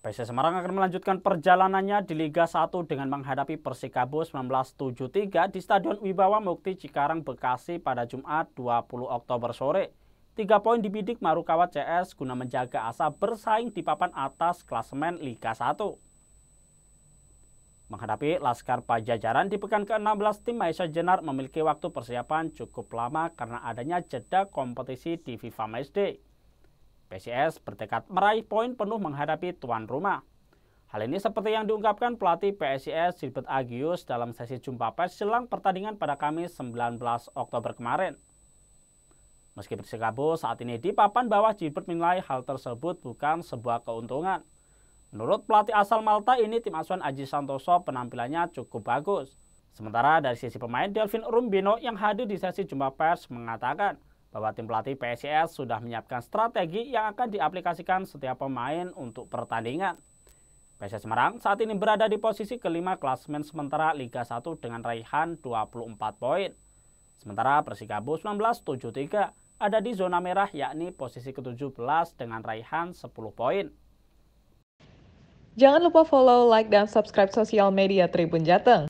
PSS Semarang akan melanjutkan perjalanannya di Liga 1 dengan menghadapi Persikabo 1973 di Stadion Wibawa Mukti Cikarang, Bekasi pada Jumat 20 Oktober sore. Tiga poin dibidik Marukawa CS guna menjaga asa bersaing di papan atas klasemen Liga 1. Menghadapi Laskar Pajajaran di pekan ke-16, tim Malaysia Jenar memiliki waktu persiapan cukup lama karena adanya jeda kompetisi di FIFA Matchday. PCS bertekad meraih poin penuh menghadapi tuan rumah. Hal ini seperti yang diungkapkan pelatih PSIS Gilbert Agius dalam sesi jumpa pers jelang pertandingan pada Kamis 19 Oktober kemarin. Meski Persikabo saat ini di papan bawah, Gilbert menilai hal tersebut bukan sebuah keuntungan. Menurut pelatih asal Malta ini, tim asuhan Aji Santoso penampilannya cukup bagus. Sementara dari sisi pemain, Delvin Rumbino yang hadir di sesi jumpa pers mengatakan, bahwa tim pelatih PSIS sudah menyiapkan strategi yang akan diaplikasikan setiap pemain untuk pertandingan. PSIS Semarang saat ini berada di posisi kelima klasmen sementara Liga 1 dengan raihan 24 poin. Sementara Persikabo 1973 ada di zona merah yakni posisi ke-17 dengan raihan 10 poin. Jangan lupa follow, like, dan subscribe sosial media Tribun Jateng.